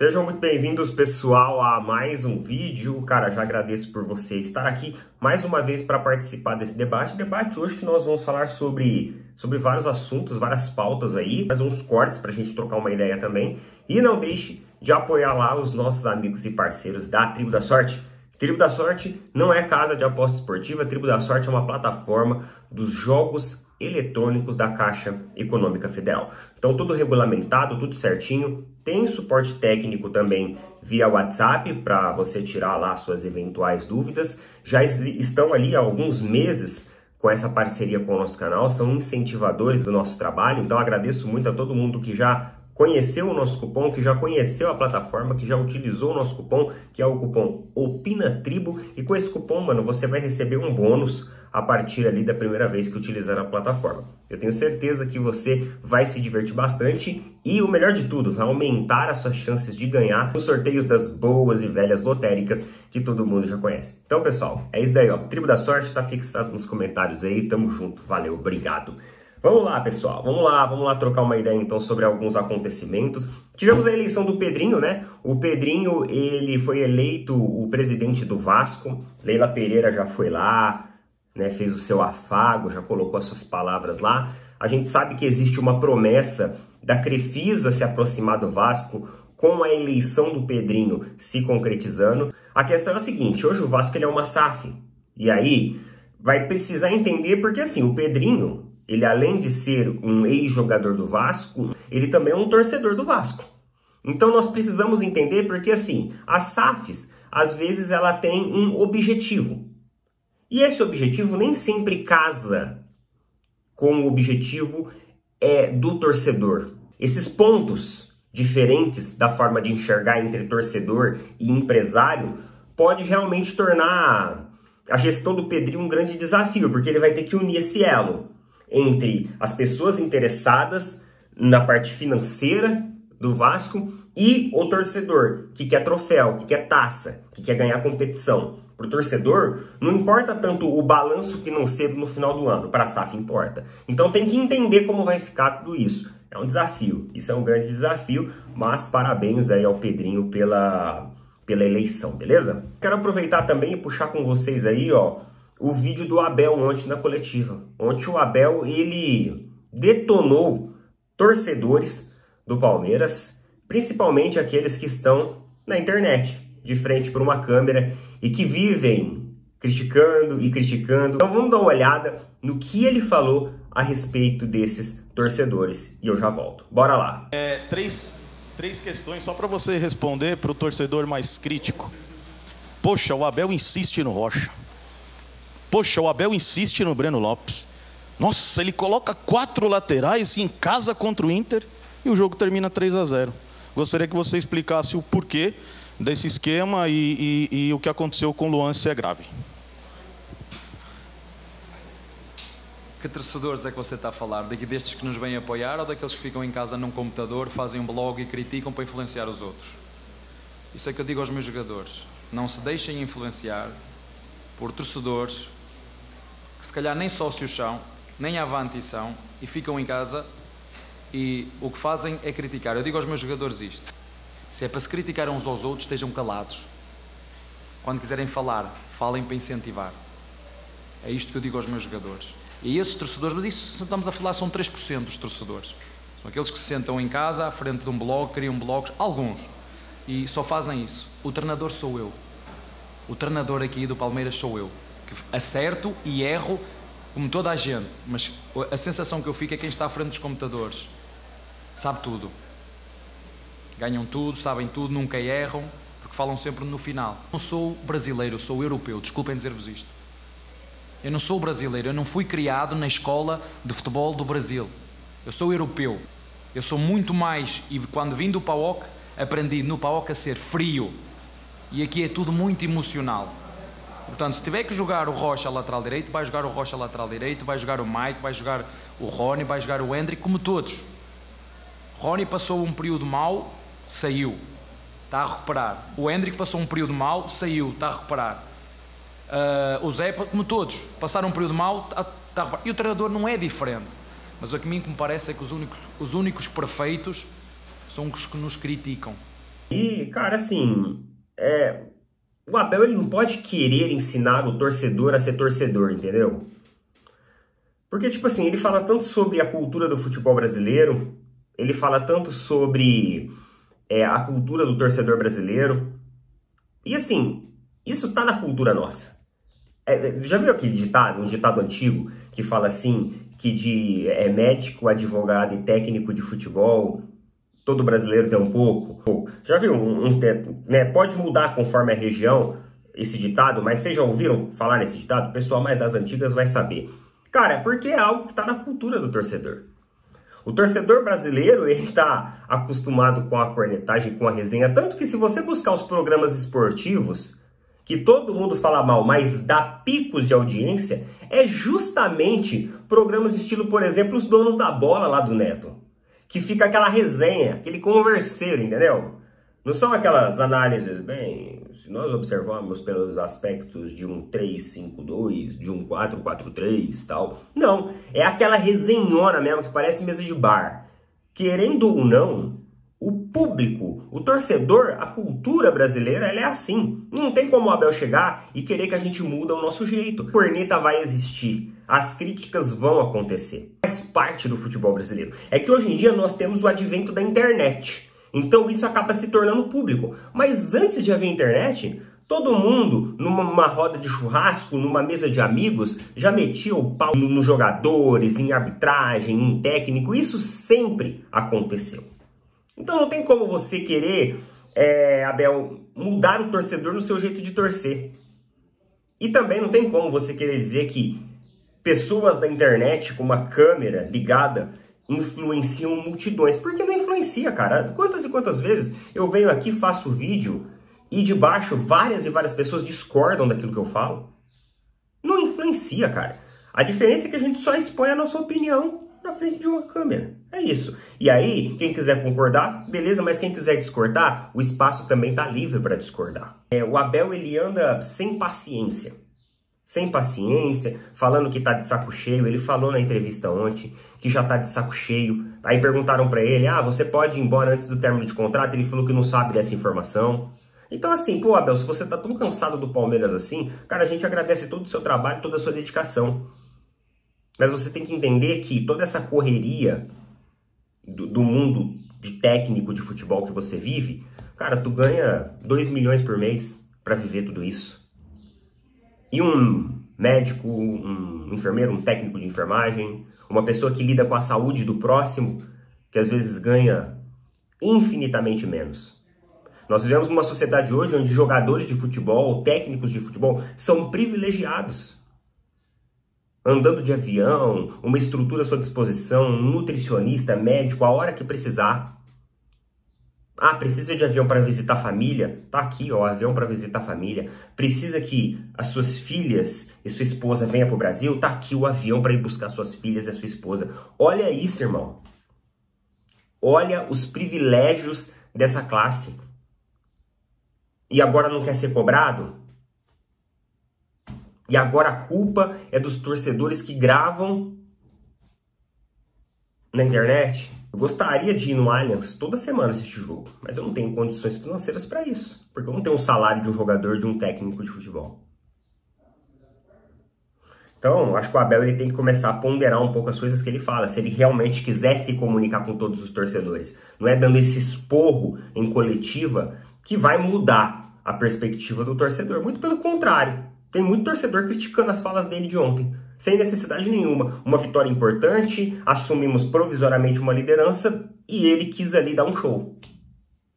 Sejam muito bem-vindos, pessoal, a mais um vídeo. Cara, já agradeço por você estar aqui mais uma vez para participar desse debate. Debate hoje que nós vamos falar sobre, sobre vários assuntos, várias pautas aí, fazer uns cortes para a gente trocar uma ideia também. E não deixe de apoiar lá os nossos amigos e parceiros da Tribo da Sorte. Tribo da Sorte não é casa de aposta esportiva, Tribo da Sorte é uma plataforma dos jogos eletrônicos da Caixa Econômica Federal. Então, tudo regulamentado, tudo certinho. Tem suporte técnico também via WhatsApp para você tirar lá suas eventuais dúvidas. Já estão ali há alguns meses com essa parceria com o nosso canal, são incentivadores do nosso trabalho. Então, agradeço muito a todo mundo que já conheceu o nosso cupom, que já conheceu a plataforma, que já utilizou o nosso cupom, que é o cupom Opina Tribo. E com esse cupom, mano, você vai receber um bônus a partir ali da primeira vez que utilizar a plataforma. Eu tenho certeza que você vai se divertir bastante e o melhor de tudo, vai aumentar as suas chances de ganhar nos sorteios das boas e velhas lotéricas que todo mundo já conhece. Então, pessoal, é isso daí, ó. Tribo da Sorte tá fixado nos comentários aí. Tamo junto. Valeu, obrigado. Vamos lá, pessoal, vamos lá, vamos lá trocar uma ideia então sobre alguns acontecimentos. Tivemos a eleição do Pedrinho, né? O Pedrinho, ele foi eleito o presidente do Vasco. Leila Pereira já foi lá, né? Fez o seu afago, já colocou as suas palavras lá. A gente sabe que existe uma promessa da Crefisa se aproximar do Vasco com a eleição do Pedrinho se concretizando. A questão é a seguinte, hoje o Vasco ele é uma SAF. E aí vai precisar entender porque assim, o Pedrinho ele além de ser um ex-jogador do Vasco, ele também é um torcedor do Vasco. Então nós precisamos entender porque assim, as SAFs, às vezes ela tem um objetivo. E esse objetivo nem sempre casa com o objetivo é, do torcedor. Esses pontos diferentes da forma de enxergar entre torcedor e empresário pode realmente tornar a gestão do Pedrinho um grande desafio, porque ele vai ter que unir esse elo entre as pessoas interessadas na parte financeira do Vasco e o torcedor que quer troféu, que quer taça, que quer ganhar competição. Para o torcedor, não importa tanto o balanço financeiro no final do ano, para a SAF importa. Então tem que entender como vai ficar tudo isso. É um desafio, isso é um grande desafio, mas parabéns aí ao Pedrinho pela, pela eleição, beleza? Quero aproveitar também e puxar com vocês aí, ó, o vídeo do Abel ontem na coletiva. Ontem o Abel, ele detonou torcedores do Palmeiras, principalmente aqueles que estão na internet, de frente para uma câmera e que vivem criticando e criticando. Então vamos dar uma olhada no que ele falou a respeito desses torcedores e eu já volto. Bora lá. É, três, três questões só para você responder para o torcedor mais crítico. Poxa, o Abel insiste no Rocha. Poxa, o Abel insiste no Breno Lopes. Nossa, ele coloca quatro laterais em casa contra o Inter e o jogo termina 3 a 0. Gostaria que você explicasse o porquê desse esquema e, e, e o que aconteceu com o Luan, se é grave. Que torcedores é que você está a falar? Daqui destes que nos vêm apoiar ou daqueles que ficam em casa num computador, fazem um blog e criticam para influenciar os outros? Isso é que eu digo aos meus jogadores. Não se deixem influenciar por torcedores que se calhar nem sócios são, nem avante são, e ficam em casa e o que fazem é criticar. Eu digo aos meus jogadores isto: se é para se criticar uns aos outros, estejam calados. Quando quiserem falar, falem para incentivar. É isto que eu digo aos meus jogadores. E esses torcedores, mas isso estamos a falar, são 3% dos torcedores. São aqueles que se sentam em casa, à frente de um blog, criam blogs, alguns, e só fazem isso. O treinador sou eu. O treinador aqui do Palmeiras sou eu que acerto e erro como toda a gente, mas a sensação que eu fico é quem está à frente dos computadores sabe tudo. Ganham tudo, sabem tudo, nunca erram, porque falam sempre no final. Não sou brasileiro, sou europeu, desculpem dizer-vos isto. Eu não sou brasileiro, eu não fui criado na escola de futebol do Brasil. Eu sou europeu. Eu sou muito mais, e quando vim do PAOC, aprendi no PAOC a ser frio. E aqui é tudo muito emocional. Portanto, se tiver que jogar o Rocha lateral direito, vai jogar o Rocha lateral direito, vai jogar o Mike, vai jogar o Rony, vai jogar o Hendrick, como todos. Rony passou um período mau, saiu, está a recuperar. O Hendrick passou um período mau, saiu, está a recuperar. Uh, o Zé, como todos, passaram um período mau, está, a recuperar. E o treinador não é diferente. Mas o que a mim me parece é que os únicos, os únicos perfeitos são os que nos criticam. E, cara, assim, é, o Abel ele não pode querer ensinar o torcedor a ser torcedor, entendeu? Porque, tipo assim, ele fala tanto sobre a cultura do futebol brasileiro, ele fala tanto sobre é, a cultura do torcedor brasileiro. E assim, isso tá na cultura nossa. É, já viu aquele ditado, um ditado antigo, que fala assim, que de é, médico, advogado e técnico de futebol, todo brasileiro tem um pouco? Já viu uns, né, pode mudar conforme a região, esse ditado, mas vocês já ouviram falar nesse ditado? O pessoal mais das antigas vai saber. Cara, é porque é algo que está na cultura do torcedor. O torcedor brasileiro, ele está acostumado com a cornetagem, com a resenha, tanto que se você buscar os programas esportivos, que todo mundo fala mal, mas dá picos de audiência, é justamente programas estilo, por exemplo, os donos da bola lá do Neto. Que fica aquela resenha, aquele converseiro, entendeu? Não são aquelas análises, bem, se nós observarmos pelos aspectos de um 352, de um 443 tal. Não, é aquela resenhona mesmo que parece mesa de bar. Querendo ou não, o público, o torcedor, a cultura brasileira, ela é assim. Não tem como o Abel chegar e querer que a gente muda o nosso jeito. Corneta vai existir, as críticas vão acontecer. Faz parte do futebol brasileiro. É que hoje em dia nós temos o advento da internet. Então isso acaba se tornando público. Mas antes de haver internet, Todo mundo, numa roda de churrasco, numa mesa de amigos, já metia o pau nos jogadores, em arbitragem, em técnico. Isso sempre aconteceu. Então não tem como você querer, é, Abel, mudar o torcedor no seu jeito de torcer. E também não tem como você querer dizer que pessoas da internet com uma câmera ligada influenciam multidões. Porque não influencia, cara. Quantas e quantas vezes eu venho aqui, faço vídeo e de baixo várias e várias pessoas discordam daquilo que eu falo? Não influencia, cara. A diferença é que a gente só expõe a nossa opinião na frente de uma câmera. É isso. E aí, quem quiser concordar, beleza, mas quem quiser discordar, o espaço também tá livre para discordar. É, o Abel, ele anda sem paciência. Sem paciência, falando que tá de saco cheio. Ele falou na entrevista ontem que já tá de saco cheio. Aí perguntaram para ele: "Ah, você pode ir embora antes do término de contrato?" Ele falou que não sabe dessa informação. Então, assim, pô, Abel, se você tá tão cansado do Palmeiras assim, cara, a gente agradece todo o seu trabalho, toda a sua dedicação. Mas você tem que entender que toda essa correria do, do mundo de técnico de futebol que você vive, cara, tu ganha 2 milhões por mês para viver tudo isso. E um médico, um enfermeiro, um técnico de enfermagem, uma pessoa que lida com a saúde do próximo, que às vezes ganha infinitamente menos. Nós vivemos numa sociedade hoje onde jogadores de futebol, técnicos de futebol, são privilegiados andando de avião, uma estrutura à sua disposição, um nutricionista, médico, a hora que precisar. Ah, precisa de avião para visitar a família? Tá aqui, ó, avião para visitar a família. Precisa que as suas filhas e sua esposa venham para o Brasil? Tá aqui o avião para ir buscar suas filhas e a sua esposa. Olha isso, irmão. Olha os privilégios dessa classe. E agora não quer ser cobrado? E agora a culpa é dos torcedores que gravam na internet. Eu gostaria de ir no Allianz toda semana assistir jogo, mas eu não tenho condições financeiras para isso, porque eu não tenho um salário de um jogador, de um técnico de futebol. Então, acho que o Abel ele tem que começar a ponderar um pouco as coisas que ele fala, se ele realmente quiser se comunicar com todos os torcedores. Não é dando esse esporro em coletiva que vai mudar a perspectiva do torcedor, muito pelo contrário. Tem muito torcedor criticando as falas dele de ontem, sem necessidade nenhuma. Uma vitória importante, assumimos provisoriamente uma liderança e ele quis ali dar um show.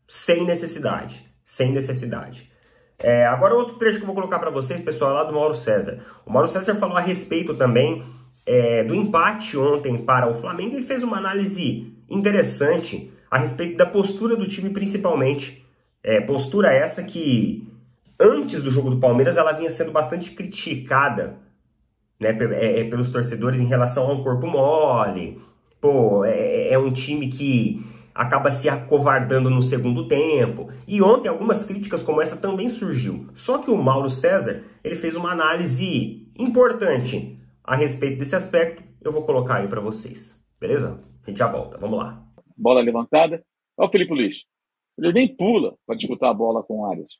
Sem necessidade. Sem necessidade. É, agora outro trecho que eu vou colocar para vocês, pessoal, é lá do Mauro César. O Mauro César falou a respeito também é, do empate ontem para o Flamengo. Ele fez uma análise interessante a respeito da postura do time, principalmente. É, postura essa que antes do jogo do Palmeiras, ela vinha sendo bastante criticada né, é, é, pelos torcedores em relação a um corpo mole. Pô, é, é, um time que acaba se acovardando no segundo tempo. E ontem algumas críticas como essa também surgiu. Só que o Mauro César, ele fez uma análise importante a respeito desse aspecto. Eu vou colocar aí para vocês. Beleza? A gente já volta. Vamos lá. Bola levantada. Olha o Felipe Luiz. Ele nem pula para disputar a bola com o Arias.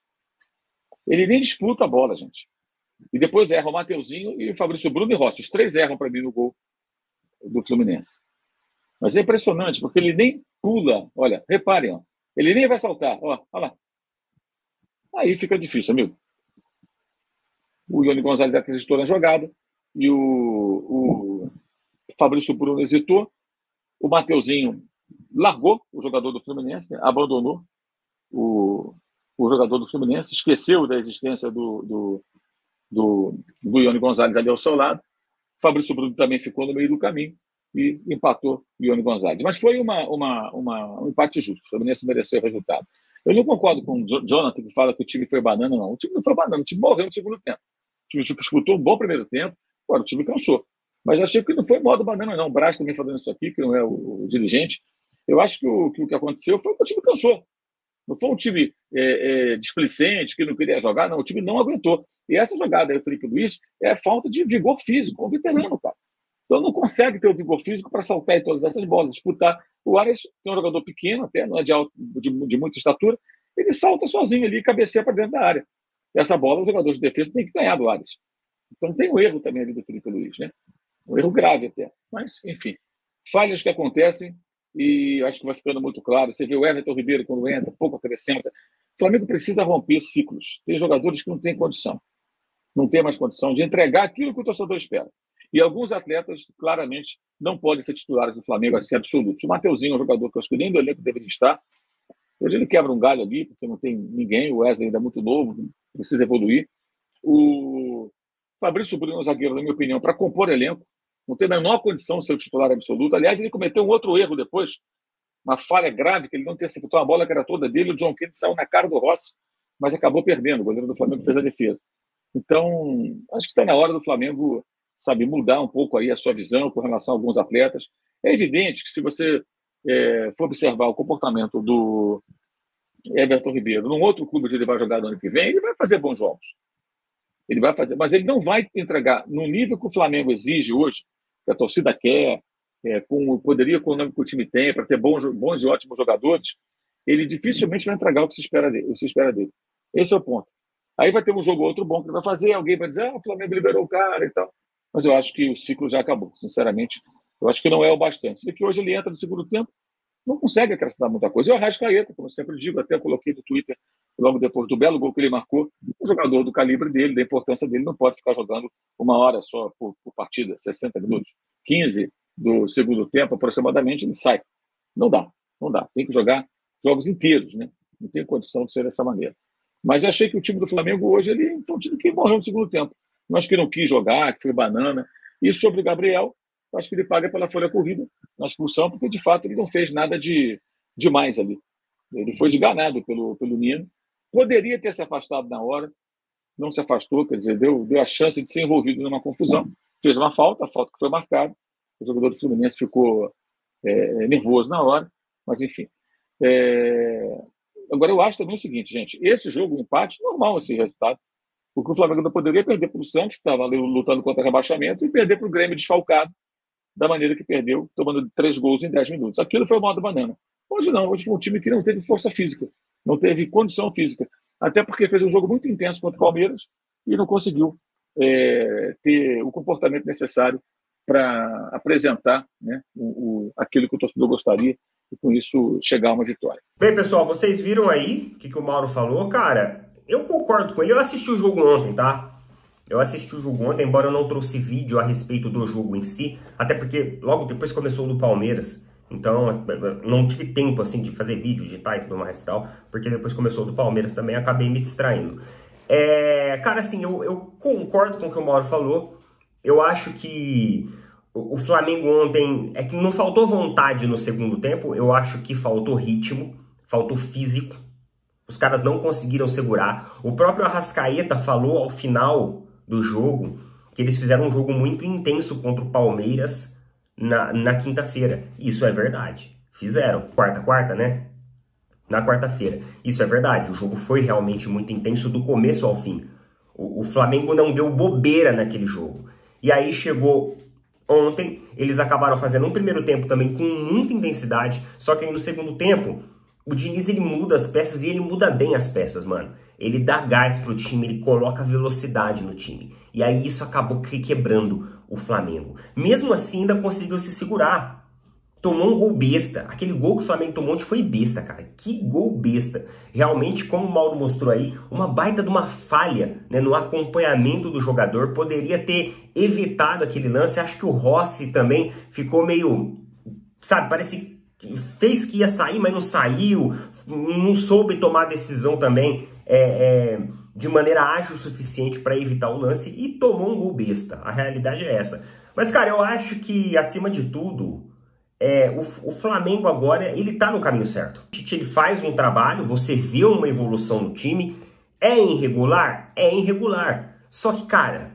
Ele nem disputa a bola, gente. E depois erra o Mateuzinho e o Fabrício Bruno e Rossi. Os três erram para mim no gol do Fluminense. Mas é impressionante, porque ele nem pula. Olha, reparem, ó. ele nem vai saltar. Ó, olha lá. Aí fica difícil, amigo. O Ione Gonzalez acreditou na jogada e o, o Fabrício Bruno hesitou. O Mateuzinho largou o jogador do Fluminense, né? abandonou o, o jogador do Fluminense, esqueceu da existência do, do, do, Ione Gonzalez ali ao seu lado. Fabrício Bruno também ficou no meio do caminho e empatou Ione Gonzalez. Mas foi uma, uma, uma, um empate justo. O Fluminense mereceu o resultado. Eu não concordo com o Jonathan, que fala que o time foi banana, não. O time não foi banana, o time morreu no segundo tempo. O time disputou um bom primeiro tempo, agora o time cansou. Mas achei que não foi modo banana, não. O Braz também falando isso aqui, que não é o, o dirigente. Eu acho que o, que o que aconteceu foi que o time cansou. Não foi um time é, é, displicente, que não queria jogar, não. O time não aguentou. E essa jogada aí, Felipe Luiz, é falta de vigor físico. Um veterano, cara. Então não consegue ter o vigor físico para saltar em todas essas bolas, disputar. O Arias, é um jogador pequeno até, não é de, alto, de, de muita estatura, ele salta sozinho ali e cabeceia para dentro da área. Essa bola, o jogador de defesa tem que ganhar do Arias. Então tem um erro também ali do Felipe Luiz, né? Um erro grave até. Mas, enfim, falhas que acontecem e acho que vai ficando muito claro. Você vê o Everton Ribeiro quando entra, pouco acrescenta. O Flamengo precisa romper ciclos. Tem jogadores que não têm condição, não tem mais condição de entregar aquilo que o torcedor espera. E alguns atletas, claramente, não podem ser titulares do Flamengo assim absolutos. O Mateuzinho é um jogador que eu acho que nem do elenco deveria estar. Hoje ele quebra um galho ali, porque não tem ninguém. O Wesley ainda é muito novo, precisa evoluir. O Fabrício Bruno, zagueiro, na minha opinião, para compor elenco, não tem a menor condição de ser o titular absoluto. Aliás, ele cometeu um outro erro depois, uma falha grave, que ele não interceptou a bola que era toda dele. O John Kennedy saiu na cara do Rossi, mas acabou perdendo. O goleiro do Flamengo fez a defesa. Então, acho que está na hora do Flamengo, sabe, mudar um pouco aí a sua visão com relação a alguns atletas. É evidente que se você é, for observar o comportamento do Everton Ribeiro num outro clube onde ele vai jogar no ano que vem, ele vai fazer bons jogos. Ele vai fazer, mas ele não vai entregar no nível que o Flamengo exige hoje, que a torcida quer, é, com o poderio econômico que o time tem para ter bons, bons e ótimos jogadores, ele dificilmente vai entregar o que se espera dele. Se espera dele. Esse é o ponto. Aí vai ter um jogo outro bom que ele vai fazer, alguém vai dizer, ah, o Flamengo liberou o cara e tal. Mas eu acho que o ciclo já acabou, sinceramente. Eu acho que não é o bastante. E que hoje ele entra no segundo tempo, não consegue acrescentar muita coisa. E o Arrascaeta, como eu sempre digo, até coloquei no Twitter, logo depois do belo gol que ele marcou, um jogador do calibre dele, da importância dele, não pode ficar jogando uma hora só por, por partida, 60 minutos, 15 do segundo tempo aproximadamente, ele sai. Não dá, não dá. Tem que jogar jogos inteiros, né? Não tem condição de ser dessa maneira. Mas achei que o time do Flamengo hoje ele foi um time que morreu no segundo tempo. Acho que não quis jogar, que foi banana. E sobre o Gabriel, acho que ele paga pela folha corrida na expulsão, porque de fato ele não fez nada de demais ali. Ele foi desganado pelo, pelo Nino. Poderia ter se afastado na hora, não se afastou, quer dizer, deu, deu a chance de ser envolvido numa confusão. Fez uma falta, a falta que foi marcada. O jogador do Fluminense ficou é, nervoso na hora, mas enfim. É... Agora, eu acho também o seguinte, gente: esse jogo, um empate, normal esse resultado. Porque o Flamengo não poderia perder para o Santos, que estava lutando contra o rebaixamento, e perder para o Grêmio desfalcado, da maneira que perdeu, tomando três gols em dez minutos. Aquilo foi o modo banana. Hoje não, hoje foi um time que não teve força física, não teve condição física. Até porque fez um jogo muito intenso contra o Palmeiras e não conseguiu é, ter o comportamento necessário para apresentar né, o, o, aquilo que o torcedor gostaria e com isso chegar a uma vitória. Bem, pessoal, vocês viram aí o que, que o Mauro falou? Cara, eu concordo com ele. Eu assisti o jogo ontem, tá? Eu assisti o jogo ontem, embora eu não trouxe vídeo a respeito do jogo em si, até porque logo depois começou o do Palmeiras, então não tive tempo assim de fazer vídeo, editar e tudo mais e tal, porque depois começou o do Palmeiras também, acabei me distraindo. É, cara, assim, eu, eu concordo com o que o Mauro falou, eu acho que o Flamengo ontem, é que não faltou vontade no segundo tempo, eu acho que faltou ritmo, faltou físico, os caras não conseguiram segurar. O próprio Arrascaeta falou ao final do jogo, que eles fizeram um jogo muito intenso contra o Palmeiras na, na quinta-feira. Isso é verdade. Fizeram. Quarta, quarta, né? Na quarta-feira. Isso é verdade. O jogo foi realmente muito intenso do começo ao fim. O, o Flamengo não deu bobeira naquele jogo. E aí chegou ontem, eles acabaram fazendo um primeiro tempo também com muita intensidade, só que aí no segundo tempo o Diniz ele muda as peças e ele muda bem as peças, mano. Ele dá gás pro time, ele coloca velocidade no time. E aí isso acabou quebrando o Flamengo. Mesmo assim, ainda conseguiu se segurar. Tomou um gol besta. Aquele gol que o Flamengo tomou ontem foi besta, cara. Que gol besta. Realmente, como o Mauro mostrou aí, uma baita de uma falha né, no acompanhamento do jogador. Poderia ter evitado aquele lance. Acho que o Rossi também ficou meio. Sabe, parece fez que ia sair, mas não saiu, não soube tomar decisão também é, é, de maneira ágil o suficiente para evitar o lance e tomou um gol besta. A realidade é essa. Mas, cara, eu acho que, acima de tudo, é, o, o, Flamengo agora, ele tá no caminho certo. Ele faz um trabalho, você vê uma evolução no time, é irregular? É irregular. Só que, cara,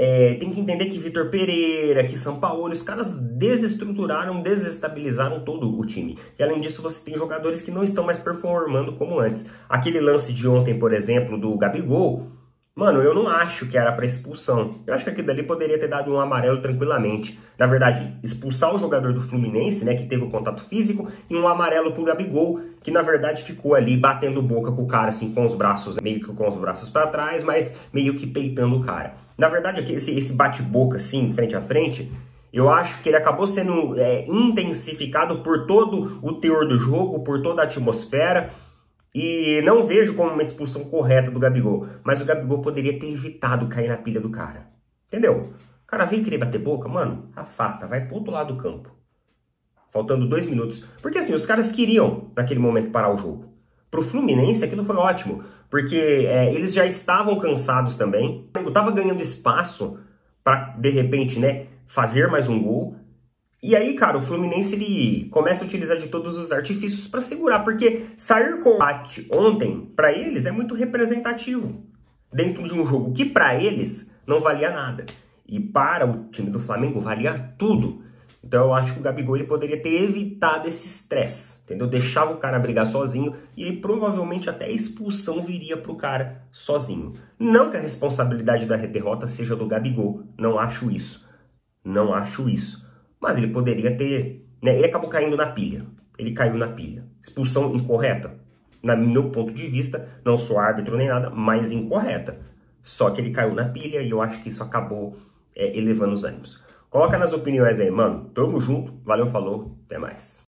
é, tem que entender que Vitor Pereira, que São Paulo, os caras desestruturaram, desestabilizaram todo o time. E além disso, você tem jogadores que não estão mais performando como antes. Aquele lance de ontem, por exemplo, do Gabigol, mano, eu não acho que era para expulsão. Eu acho que aquilo dali poderia ter dado um amarelo tranquilamente. Na verdade, expulsar o jogador do Fluminense, né, que teve o contato físico, e um amarelo pro Gabigol, que na verdade ficou ali batendo boca com o cara, assim, com os braços, meio que com os braços para trás, mas meio que peitando o cara. Na verdade, esse, esse bate-boca, assim, frente a frente, eu acho que ele acabou sendo é, intensificado por todo o teor do jogo, por toda a atmosfera. E não vejo como uma expulsão correta do Gabigol. Mas o Gabigol poderia ter evitado cair na pilha do cara. Entendeu? O cara veio querer bater boca, mano, afasta, vai pro outro lado do campo. Faltando dois minutos. Porque assim, os caras queriam, naquele momento, parar o jogo. Pro Fluminense, aquilo foi ótimo porque é, eles já estavam cansados também. Eu tava ganhando espaço para de repente, né, fazer mais um gol. E aí, cara, o Fluminense ele começa a utilizar de todos os artifícios para segurar, porque sair com empate ontem para eles é muito representativo dentro de um jogo que para eles não valia nada. E para o time do Flamengo valia tudo. Então eu acho que o Gabigol ele poderia ter evitado esse estresse, entendeu? Deixava o cara brigar sozinho e aí provavelmente até a expulsão viria pro cara sozinho. Não que a responsabilidade da derrota seja do Gabigol, não acho isso. Não acho isso. Mas ele poderia ter, né? Ele acabou caindo na pilha. Ele caiu na pilha. Expulsão incorreta. Na meu ponto de vista, não sou árbitro nem nada, mas incorreta. Só que ele caiu na pilha e eu acho que isso acabou é, elevando os ânimos. Coloca nas opiniões aí, mano. Tamo junto. Valeu, falou. Até mais.